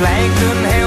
lijkt een